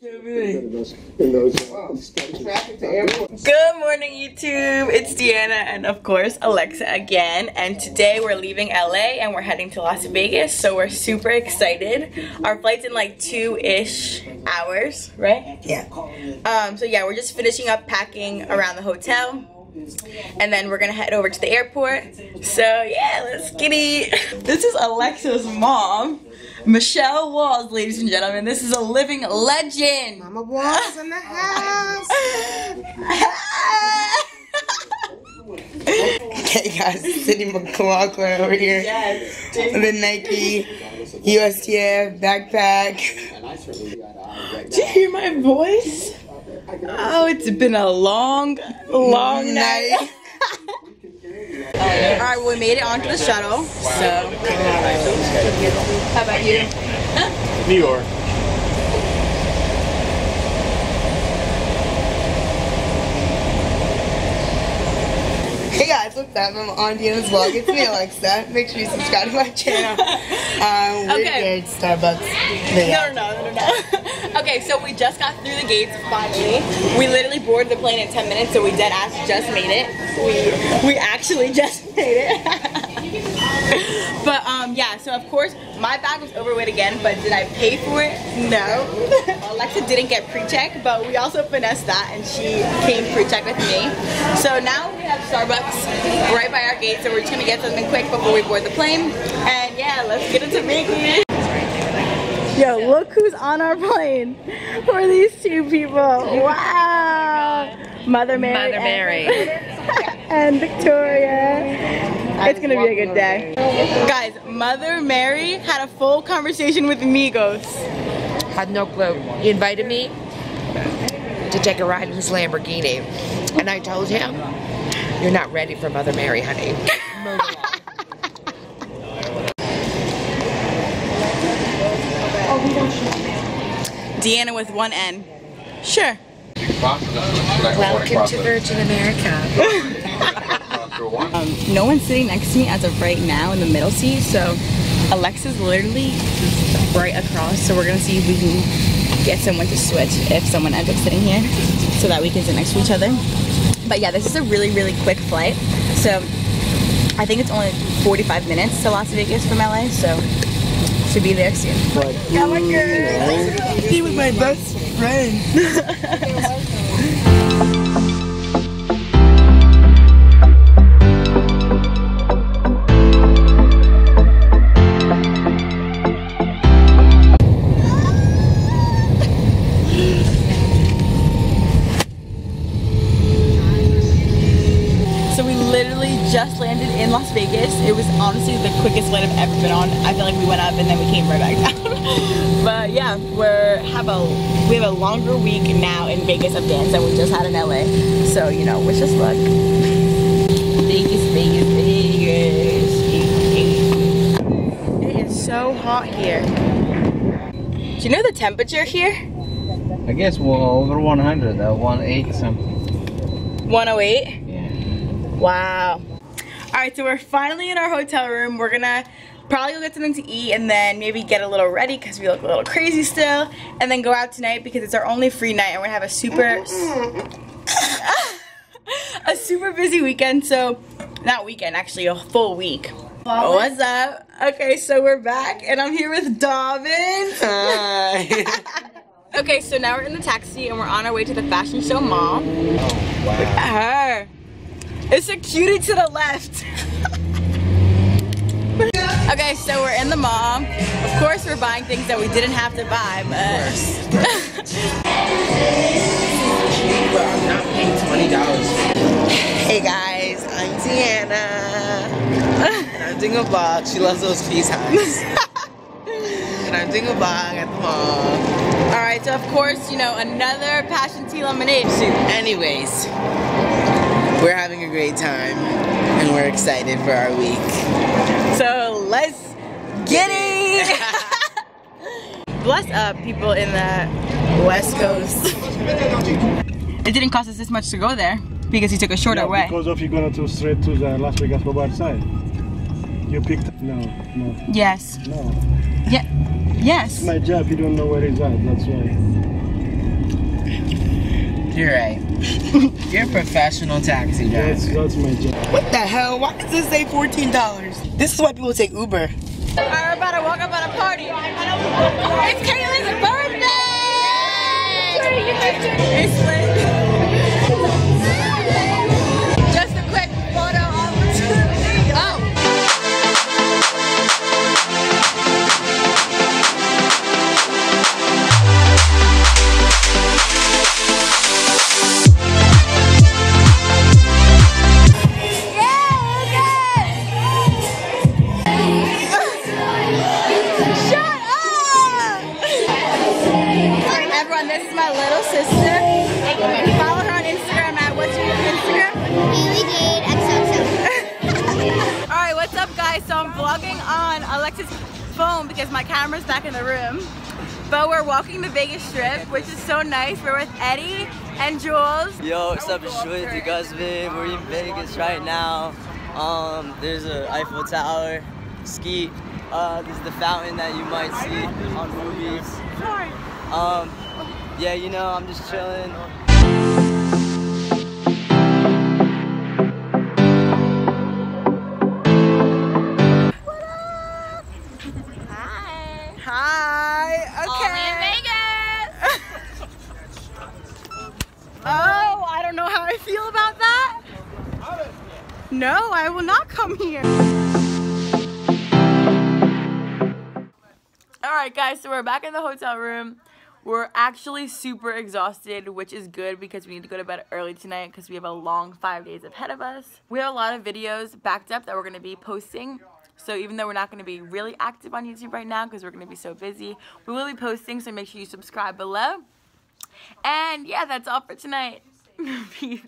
Good morning, YouTube. It's Deanna and, of course, Alexa again. And today we're leaving LA and we're heading to Las Vegas. So we're super excited. Our flight's in like two ish hours, right? Yeah. Um, so, yeah, we're just finishing up packing around the hotel. And then we're gonna head over to the airport. So, yeah, let's get it. This is Alexa's mom. Michelle Walls, ladies and gentlemen. This is a living legend. Mama Walls in the house. hey guys, Cindy McLaughlin over here. Yes. The Nike USTF backpack. Do you hear my voice? Oh, it's been a long, long night. All right, well, we made it onto the shuttle. So, how about you? New York. Hey guys, what's up? I'm on Deanna's vlog. It's me, Alexa. Make sure you subscribe to my channel. Um, we're Okay. here at Starbucks. No, no, no, no, no. Okay, so we just got through the gates finally. We literally boarded the plane in 10 minutes, so we dead ass just made it. We, we actually just made it. but um, yeah, so of course my bag was overweight again, but did I pay for it? No. Alexa didn't get pre-check, but we also finessed that, and she came pre-check with me. So now we have Starbucks right by our gate, so we're just gonna get something quick before we board the plane. And yeah, let's get into Vegas. Yo, look who's on our plane. Who are these two people? wow. Mother Mary. Mother Mary. and Victoria. It's gonna be a good day. Guys, Mother Mary had a full conversation with Migos. Had no clue. He invited me to take a ride in his Lamborghini. And I told him, You're not ready for Mother Mary, honey. Deanna with one N. Sure. Welcome to Virgin America. Um, no one's sitting next to me as of right now in the middle seat, so Alexa's literally right across. So we're gonna see if we can get someone to switch if someone ends up sitting here, so that we can sit next to each other. But yeah, this is a really really quick flight. So I think it's only 45 minutes to Las Vegas from LA, so should be there soon. Come on, girl. He was my best friend. literally just landed in Las Vegas. It was honestly the quickest flight I've ever been on. I feel like we went up and then we came right back down. but yeah, we're have a we have a longer week now in Vegas of dance than we just had in LA. So you know, wish us luck. Vegas, Vegas, Vegas. It is so hot here. Do you know the temperature here? I guess well over 100, uh, 180 something. 108. Wow. All right, so we're finally in our hotel room. We're gonna probably go get something to eat and then maybe get a little ready because we look a little crazy still, and then go out tonight because it's our only free night and we're gonna have a super a super busy weekend. So not weekend, actually a full week. What's up? Okay, so we're back and I'm here with Dobbin. Hi. Okay, so now we're in the taxi and we're on our way to the fashion show mall. Oh, wow. Her. It's a cutie to the left. okay, so we're in the mall. Of course, we're buying things that we didn't have to buy, I'm not paying $20. hey guys, I'm Deanna. and I'm doing a vlog. She loves those peace hugs. and I'm doing a vlog at the mall. all right. So of course, you know another passion tea lemonade shoot. Anyways, we're having a great time and we're excited for our week. So let's get it. Bless up, people in the West Coast. it didn't cost us this much to go there because he took a shorter Yeah, way. Because of you're gonna to straight to the Las Vegas Boulevard side. You picked no, no, Yes. no. Yeah. Yes. It's My job, you don't know where it's at. That's why. You're right. You're a professional taxi That's, driver. that's my job. What the hell? Why does this say $14? This is why people take Uber. We're about to walk up on a party. It's Kaitlyn's birthday! It's lit. Everyone, this is my little sister. Follow her on Instagram at what's your Instagram? Haley Jade XOXO. Alright, what's up guys? So I'm vlogging on Alexa's phone because my camera's back in the room. But we're walking the Vegas Strip, which is so nice. We're with Eddie and Jules. Yo, what's up? It's Shwit, you guys been? We're in Vegas right now. Um, there's a Eiffel Tower, Skeet. Uh, this is the fountain that you might see on movies. Um, yeah, you know, I'm just chilling. Hi. Hi. Okay. oh, I don't know how I feel about that. No, I will not come here. All right, guys, so we're back in the hotel room. We're actually super exhausted, which is good because we need to go to bed early tonight because we have a long five days ahead of us. We have a lot of videos backed up that we're going to be posting. So even though we're not going to be really active on YouTube right now because we're going to be so busy, we will be posting. So make sure you subscribe below. And yeah, that's all for tonight. Peace.